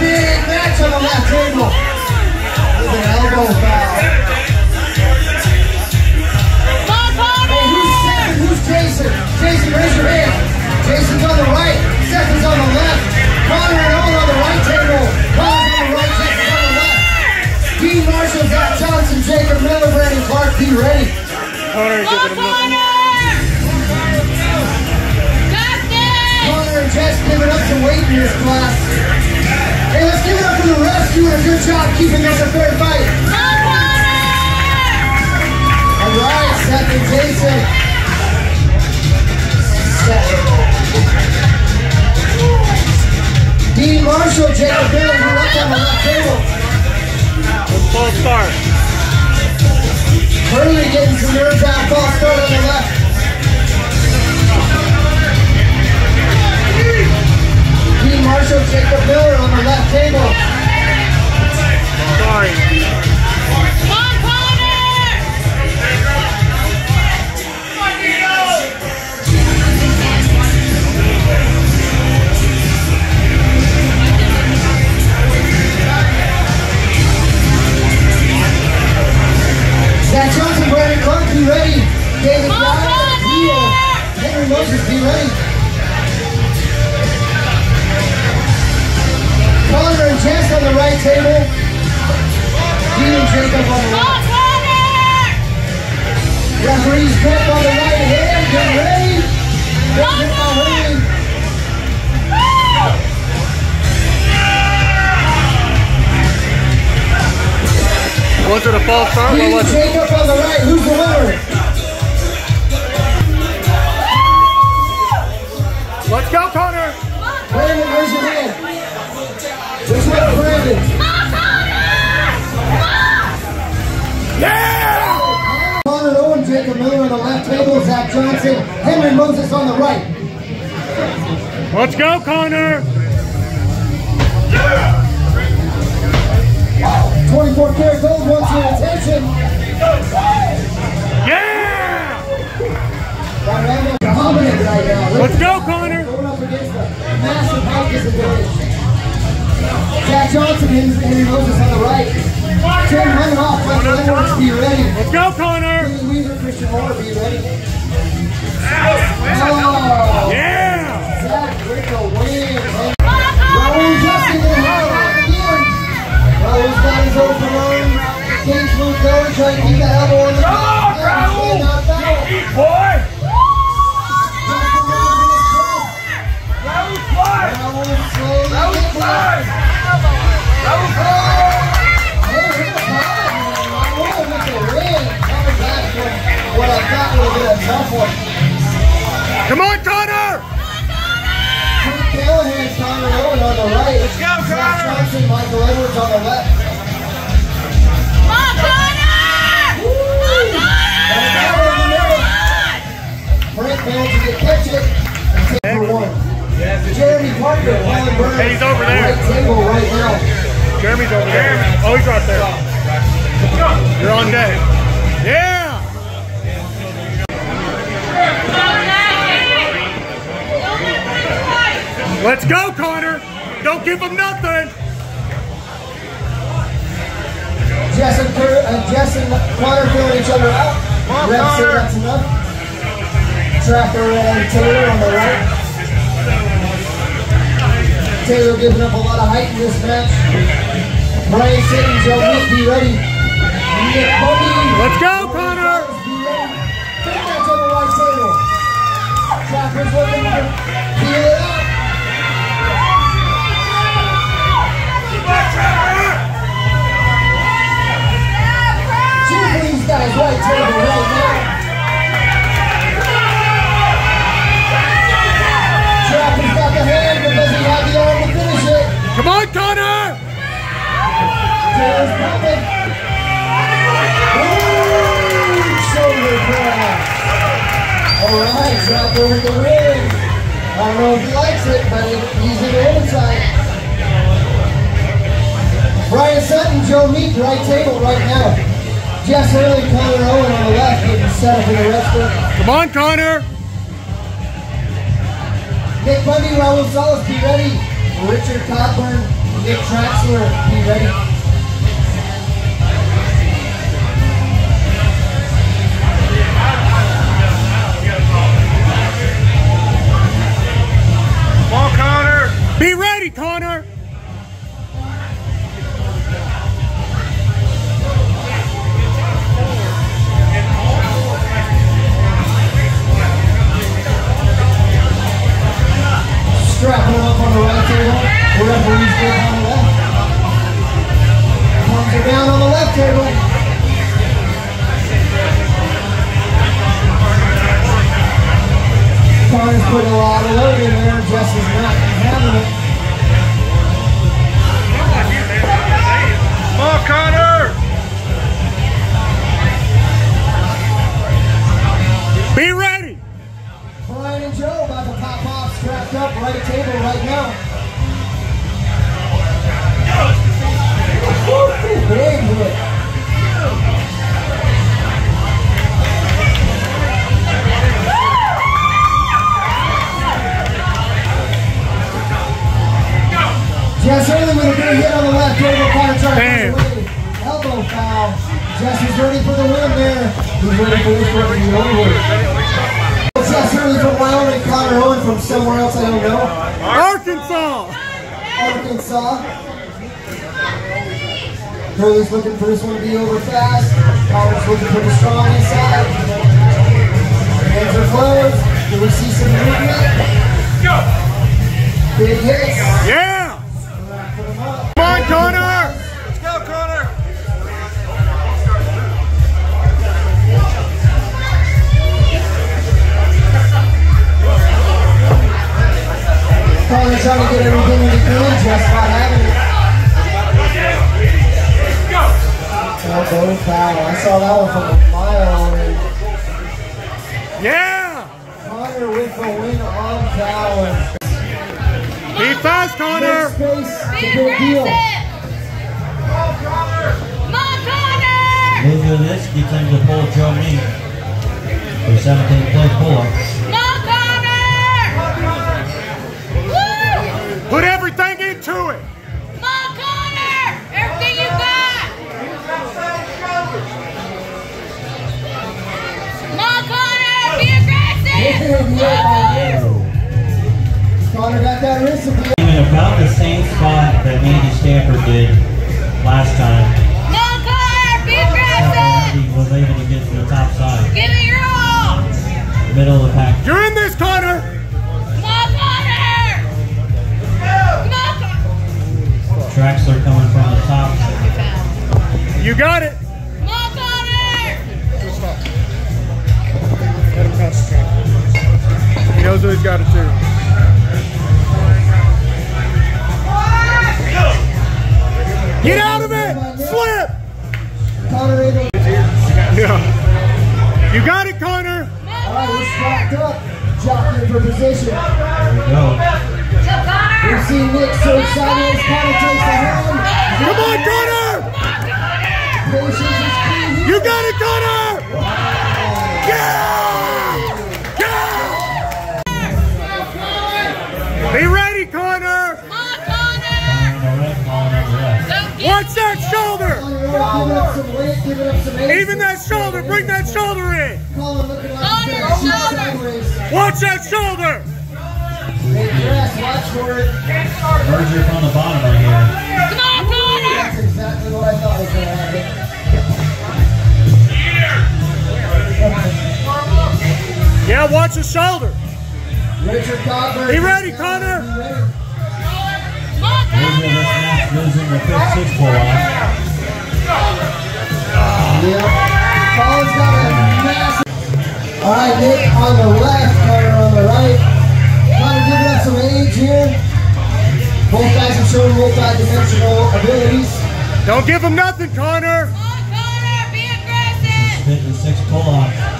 big match on the left table. With an elbow foul. Hey, who's second? Jason? Raise your hand. Jason's on the right. Stefan's on the left. Connor and Owen on the right table. Connor's on the right. Jason's on the left. Dean Marshall, Zach Johnson, Jacob Miller, Brandon Clark, be ready. Connor, it. Connor and Jess giving up some weight in this class. Let's give it up for the refs doing a good job keeping this a fair fight. All right, Seth and Jason. Seth. Dean Marshall, Jacob Miller, who left on the left table. False start. Hurley getting some nerves out, false start on the left. Was it a false start? What was it? Jacob on the right. Who's the winner? Let's go, Connor. Brandon, raise your hand. Which one, Brandon? Yeah! Connor Owen, Jacob Miller on the left table, Zach Johnson, Henry Moses on the right. Let's go, Connor. 24 karat gold wants your attention. Yeah! Dominant right now. Let's go, Connor. Going up against a massive height disadvantage. Zach Johnson, Henry, Henry Moses on the right. Tim running off, Wes Edwards, be ready. Let's go, Connor. Billy Weaver, Christian Moore, be ready. Oh, Yeah! Zach with the win. Justin Raul's got his open move to keep that elbow on the Come on, Raul! Boy! Raul's fly! Raul's fly! What I thought would a tough one. Come on, on the right. Let's go, Connor! Johnson, Michael Edwards on the left. Frank manages to catch it and take for one. Jeremy Parker, Colin Burns. Hey, he's over there. Right table right now. Jeremy's over there. Oh, he's right there. You're on deck. Yeah! Let's go, Connor! Don't give him nothing! Jess and, Cur- uh, Jess and Connor filling each other out. on, Ref Connor. that's enough. Traxler and Taylor on the right. Taylor giving up a lot of height in this match. Brian Sitton, Joe Meek, be ready. Nick Bobby. Let's go, Connor! Be ready. Big match on the right table. Traxler's looking to feel it out. Come on, Connor! Taylor's press. All right, the win. I don't know if he likes it, but he's in the inside. Brian Sutton, Joe Meek, right table right now. Jess Early, Connor Owen on the left, getting set up in the restaurant. Come on, Connor! Nick Bundy, Raul Salas, be ready. Richard Coburn, Nick Traxler, be ready. Connor's putting a lot of load in there. Jess is not having it. Come on, Connor. Be ready. Brian and Joe about to pop off, strapped up, right table right now. Big hit. Jess Early with a big hit on the left table, Connor trying to Damn. find the way. Elbow foul. Jess is ready for the win there. He's ready for this one to be over. Jess Early from Wyoming, Connor Owen from somewhere else I don't know. Arkansas. Arkansas. Hurley's looking for this one to be over fast. Connor's looking for the strong inside. Hands are closed. Do we see some movement? Go! Big hits. Yeah. Saw that one from a mile away. Yeah. Connor with the win on Fallon. Be fast, Big Connor. space, it's a big deal. Losing this gets him to pull Joe Meek for 17 play pull-ups. Put everything into it. Connor got that about the same spot that Andy Stafford did last for position. There we go. Go, Connor! We've seen Nick so sideways, Connor takes the hand. Come on, Connor. Patience is key. You got it, Connor. Yeah! Yeah! Be ready, Connor. Come on, Connor! On the right, calling on the left. Don't get Watch that shoulder. Even that shoulder. Bring that shoulder in. Watch that shoulder. Watch for it. Berger from the bottom right here. Come on, Connor! That's exactly what I thought was going to happen. Yeah, watch the shoulder. Richard Cogburn. Be ready, Connor. Losing the fifth six pull-off. Yep. Colin's got a massive. All right, Nick on the left, Connor on the right. Connor giving up some age here. Both guys have shown multi-dimensional abilities. Don't give him nothing, Connor. Come on, Connor! Be aggressive! Spitting six pull-off.